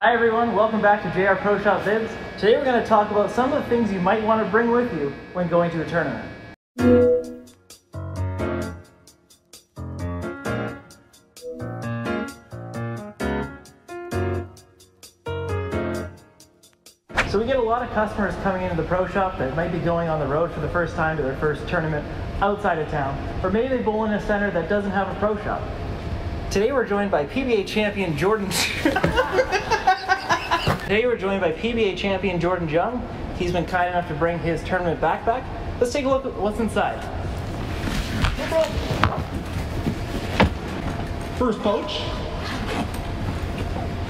Hi everyone, welcome back to JR Pro Shop Vids. Today we're going to talk about some of the things you might want to bring with you when going to a tournament. So we get a lot of customers coming into the pro shop that might be going on the road for the first time to their first tournament outside of town, or maybe they bowl in a center that doesn't have a pro shop. Today we're joined by PBA champion Jordan. Today we're joined by PBA champion Jordan Jung. He's been kind enough to bring his tournament backpack. Let's take a look at what's inside. First pouch.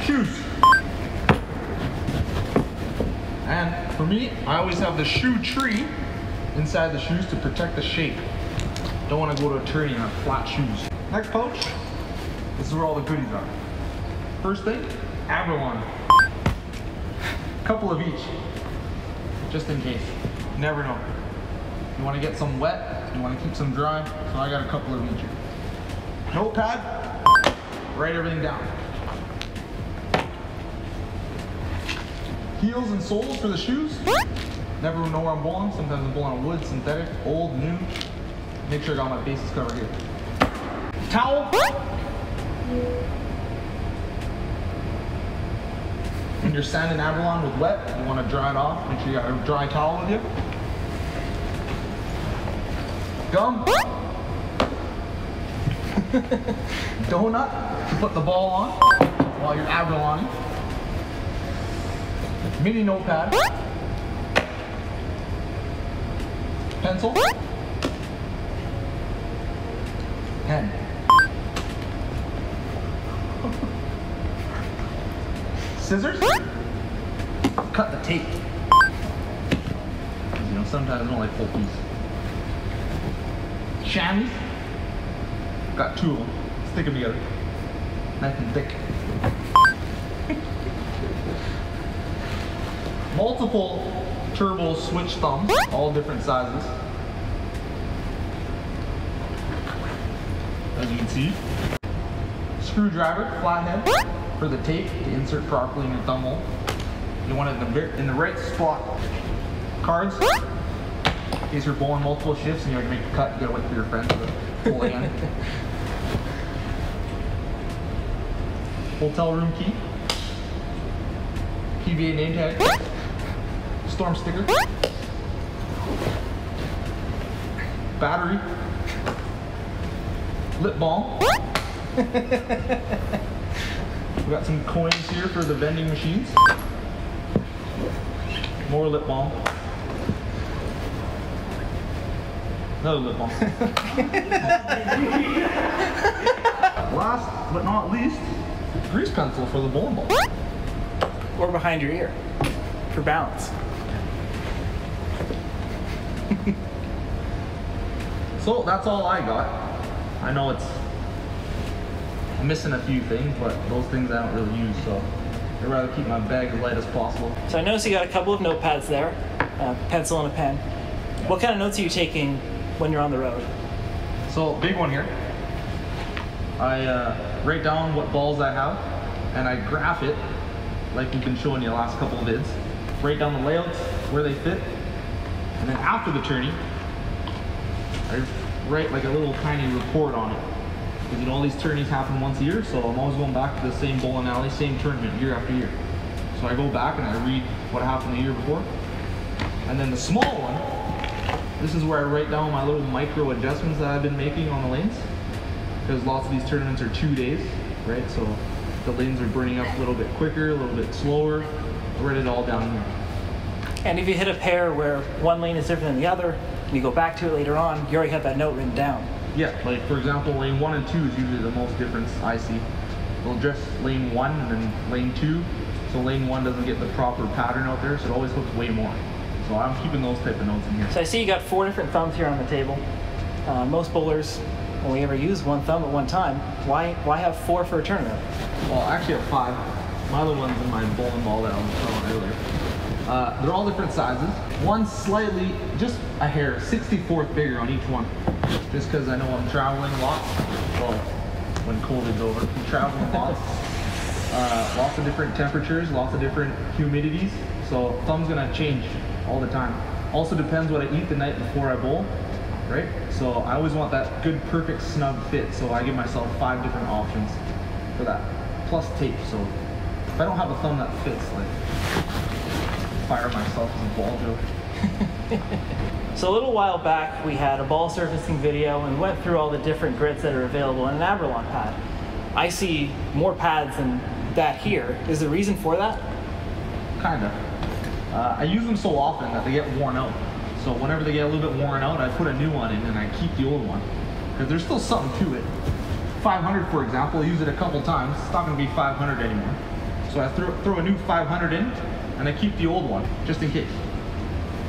Shoes. And for me, I always have the shoe tree inside the shoes to protect the shape. Don't want to go to a and have flat shoes. Next pouch. This is where all the goodies are. First thing, Abralon. Couple of each, just in case. Never know. You want to get some wet, you want to keep some dry, so I got a couple of each. Notepad, write everything down. Heels and soles for the shoes. Never know where I'm bowling. Sometimes I'm bowling on wood, synthetic, old, new. Make sure I got my bases covered here. Towel. When you're sanding Abralon with wet, you want to dry it off. Make sure you got a dry towel with you. Gum. Donut to put the ball on while you're Abraloning. Mini notepad. Pencil. Pen. Scissors. Cut the tape. You know, sometimes I don't like full piece. Chamois. Got two of them. Stick them together. Nice and thick. Multiple turbo switch thumbs, all different sizes. As you can see. Screwdriver, flathead, for the tape to insert properly in your thumb hole. You want it in the, in the right spot. Cards, in case you're bowling multiple shifts and you have to make a cut, you gotta wait for your friends to pull again. Hotel room key. PBA name tag. Storm sticker. Battery. Lip balm. We got some coins here for the vending machines. More lip balm. Another lip balm. Last but not least, grease pencil for the bowling ball. Or behind your ear for balance. So that's all I got. I know it's missing a few things, but those things I don't really use, so I'd rather keep my bag as light as possible. So I noticed you got a couple of notepads there, a pencil and a pen. What kind of notes are you taking when you're on the road? So big one here. I uh, write down what balls I have, and I graph it, like we've been showing you the last couple of vids. Write down the layouts, where they fit, and then after the tourney, I write like a little tiny report on it. Because you know all these tourneys happen once a year, so I'm always going back to the same bowling alley, same tournament year after year. So I go back and I read what happened the year before. And then the small one, this is where I write down my little micro adjustments that I've been making on the lanes. Because lots of these tournaments are two days, right? So the lanes are burning up a little bit quicker, a little bit slower. I write it all down here. And if you hit a pair where one lane is different than the other, and you go back to it later on, you already have that note written down. Yeah, like for example, lane one and two is usually the most difference I see. They'll address lane one and then lane two, so lane one doesn't get the proper pattern out there, so it always hooks way more. So I'm keeping those type of notes in here. So I see you got four different thumbs here on the table. Uh, most bowlers only ever use one thumb at one time. Why why have four for a tournament? Well, actually I have five. My other one's in my bowling ball that I was showing earlier. Uh, they're all different sizes. One slightly, just a hair, 64th bigger on each one. Just because I know I'm traveling a lot. Well, when cold is over, I'm traveling a lot. uh, lots of different temperatures, lots of different humidities. So thumb's gonna change all the time. Also depends what I eat the night before I bowl, right? So I always want that good, perfect, snug fit. So I give myself five different options for that, plus tape. So if I don't have a thumb that fits, like fire myself as a ball joke. So a little while back, we had a ball surfacing video and went through all the different grits that are available in an Abralon pad. I see more pads than that here. Is the reason for that? Kinda. Uh, I use them so often that they get worn out. So whenever they get a little bit worn out, I put a new one in and I keep the old one. Because there's still something to it. 500 for example, I use it a couple times. It's not gonna be 500 anymore. So I throw, throw a new 500 in and I keep the old one just in case.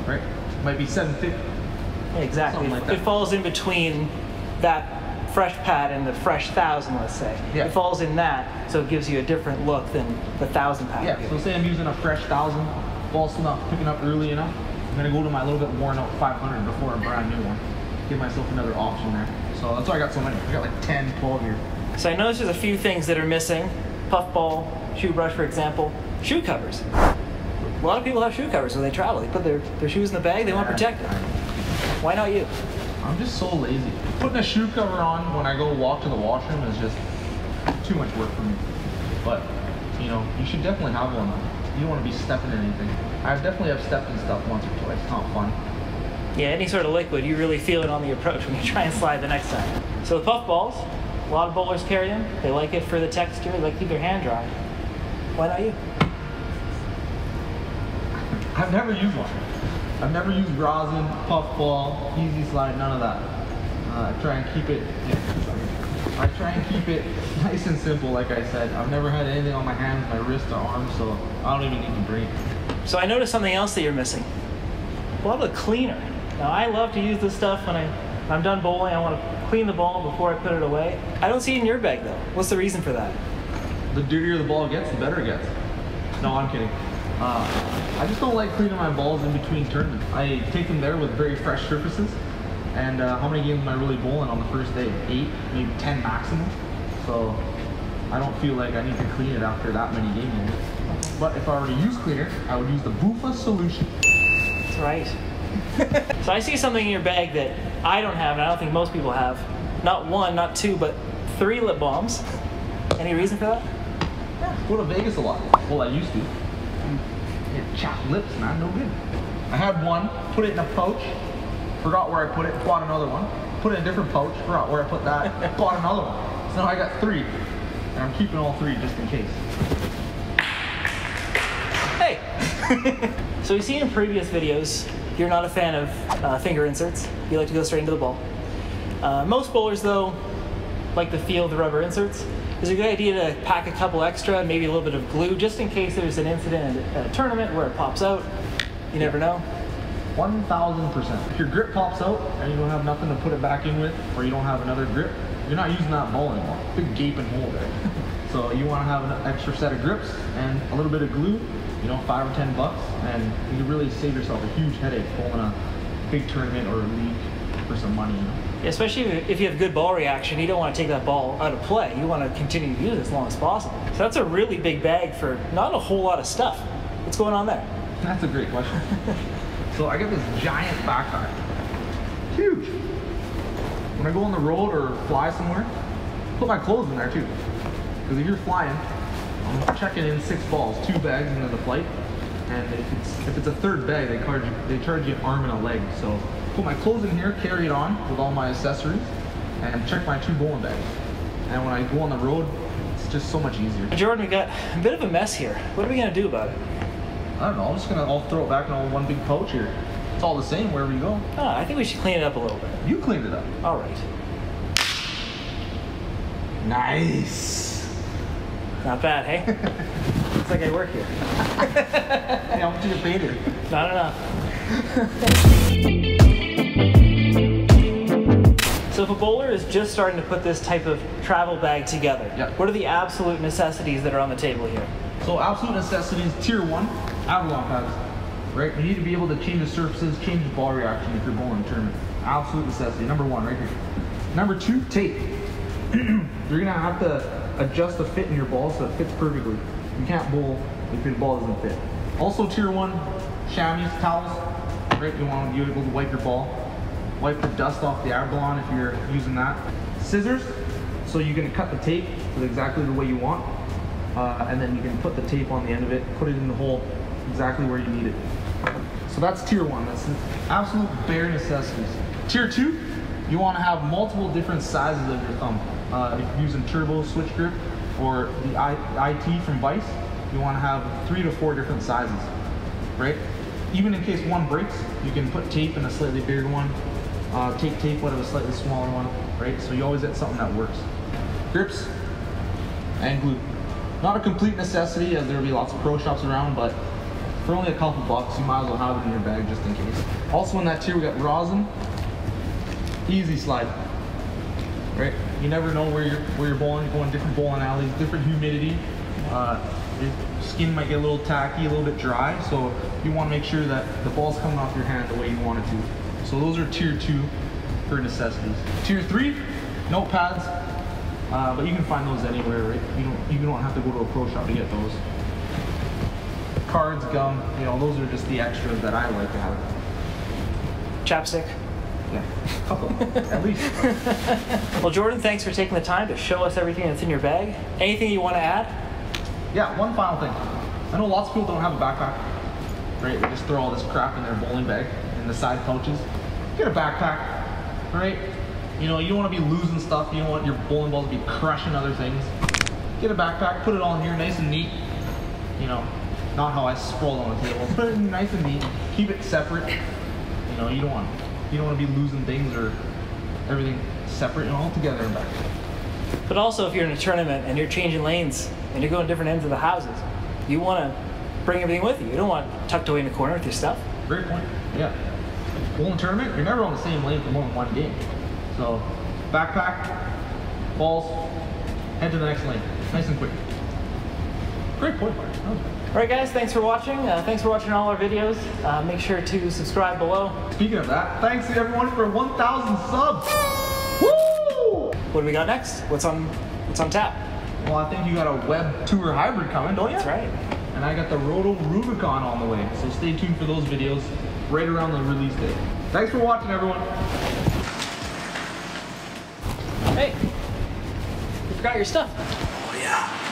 Right? Might be 750. Exactly. Like it falls in between that fresh pad and the fresh thousand, let's say. Yeah. It falls in that, so it gives you a different look than the thousand pad. Yeah, so say I'm using a fresh 1000, ball's still not picking up early enough. I'm gonna go to my little bit worn out 500 before a brand new one. Give myself another option there. So that's why I got so many. I got like 10, 12 here. So I noticed there's a few things that are missing. Puffball, shoe brush, for example. Shoe covers. A lot of people have shoe covers when they travel. They put their, their shoes in the bag, they want to protect it. Why not you? I'm just so lazy. Putting a shoe cover on when I go walk to the washroom is just too much work for me. But, you know, you should definitely have one. on. You don't want to be stepping in anything. I definitely have stepped in stuff once or twice. It's not fun. Yeah, any sort of liquid, you really feel it on the approach when you try and slide the next time. So the puff balls, a lot of bowlers carry them. They like it for the texture, they like to keep their hand dry. Why not you? I've never used one. I've never used rosin, puffball, easy slide, none of that. Uh, I try and keep it. I try and keep it nice and simple, like I said. I've never had anything on my hands, my wrist, or arms, so I don't even need to breathe. So I noticed something else that you're missing. A lot of cleaner. Now I love to use this stuff when I, when I'm done bowling. I want to clean the ball before I put it away. I don't see it in your bag though. What's the reason for that? The dirtier the ball gets, the better it gets. No, I'm kidding. Uh, I just don't like cleaning my balls in between tournaments. I take them there with very fresh surfaces. And uh, how many games am I really bowling on the first day? Eight, maybe ten maximum. So I don't feel like I need to clean it after that many game. But if I were to use cleaner, I would use the Buffa solution. That's right. so I see something in your bag that I don't have, and I don't think most people have. Not one, not two, but three lip balms. Any reason for that? Yeah, Go to Vegas a lot. Well, I used to. It chapped lips, man, no good. I had one, put it in a pouch, forgot where I put it, bought another one. Put it in a different pouch, forgot where I put that, bought another one. So now I got three, and I'm keeping all three just in case. Hey! so we've seen in previous videos, you're not a fan of uh, finger inserts. You like to go straight into the ball. Uh, most bowlers, though, like the feel of the rubber inserts. Is a good idea to pack a couple extra, maybe a little bit of glue, just in case there's an incident at a tournament where it pops out? You never know. 1,000%. If your grip pops out and you don't have nothing to put it back in with, or you don't have another grip, you're not using that ball anymore. Big gaping hole there. so you want to have an extra set of grips and a little bit of glue, you know, five or ten bucks, and you can really save yourself a huge headache bowling a big tournament or a league for some money. Especially if you have good ball reaction, you don't want to take that ball out of play. You want to continue to use it as long as possible. So that's a really big bag for not a whole lot of stuff. What's going on there? That's a great question. so I got this giant backpack. Huge. When I go on the road or fly somewhere, put my clothes in there too. Because if you're flying, I'm checking in six balls, two bags into the flight. And if it's if it's a third bag, they charge you they charge you an arm and a leg. So put my clothes in here, carry it on with all my accessories, and check my two bowling bags. And when I go on the road, it's just so much easier. Jordan, we got a bit of a mess here. What are we going to do about it? I don't know, I'm just gonna all throw it back in all one big pouch here. It's all the same wherever you go. Ah, I think we should clean it up a little bit. You cleaned it up. All right. Nice. Not bad, hey? Looks like I work here. Hey, how much you get paid here? Not enough. so if a bowler is just starting to put this type of travel bag together, Yeah. what are the absolute necessities that are on the table here? So absolute necessities, tier one, Abralon pads. Right? You need to be able to change the surfaces, change the ball reaction if you're bowling a tournament. Absolute necessity. Number one, right here. Number two, tape. you're gonna have to adjust the fit in your ball so it fits perfectly. You can't bowl if your ball doesn't fit. Also tier one, chamois towels. Right, you want to be able to wipe your ball. Wipe the dust off the Abralon if you're using that. Scissors, so you can cut the tape exactly the way you want. Uh, and then you can put the tape on the end of it, put it in the hole exactly where you need it. So that's tier one, that's absolute bare necessities. Tier two, you want to have multiple different sizes of your thumb. Uh, if you're using turbo switch grip or the I, IT from Vise, you want to have three to four different sizes, right? Even in case one breaks, you can put tape in a slightly bigger one, uh, take tape of a slightly smaller one, right? So you always get something that works. Grips and glue. Not a complete necessity as there will be lots of pro shops around, but for only a couple bucks, you might as well have it in your bag just in case. Also in that tier, we got rosin. Easy slide, right? You never know where you're where you're bowling. You're going different bowling alleys, different humidity. Uh, your skin might get a little tacky, a little bit dry, so you want to make sure that the ball's coming off your hand the way you want it to. So those are tier two for necessities. Tier three, notepads, uh, but you can find those anywhere, right? You don't, you don't have to go to a pro shop to get those. Cards, gum, you know, those are just the extras that I like to have. Chapstick. Yeah, couple, at least. Well, Jordan, thanks for taking the time to show us everything that's in your bag. Anything you want to add? Yeah, one final thing. I know lots of people don't have a backpack, right? They just throw all this crap in their bowling bag in the side pouches. Get a backpack, right? You know, you don't want to be losing stuff. You don't want your bowling balls to be crushing other things. Get a backpack, put it all in here nice and neat. You know, not how I sprawled on the table. Put it in nice and neat. Keep it separate. You know, you don't want you don't want to be losing things or everything separate and all together and back. But also, if you're in a tournament and you're changing lanes and you're going different ends of the houses, you want to bring everything with you. You don't want tucked away in a corner with your stuff. Great point. Yeah. Bowling tournament, you're never on the same lane for more than one game. So, backpack, balls, head to the next lane. Nice and quick. Great point, Mark. That was good. All right, guys, thanks for watching. Uh, thanks for watching all our videos. Uh, make sure to subscribe below. Speaking of that, thanks to everyone for 1,000 subs. Woo! What do we got next? What's on What's on tap? Well, I think you got a web tour hybrid coming, don't you? That's right. And I got the Roto Rubicon on the way. So stay tuned for those videos right around the release date. Thanks for watching, everyone. Hey, you forgot your stuff. Oh,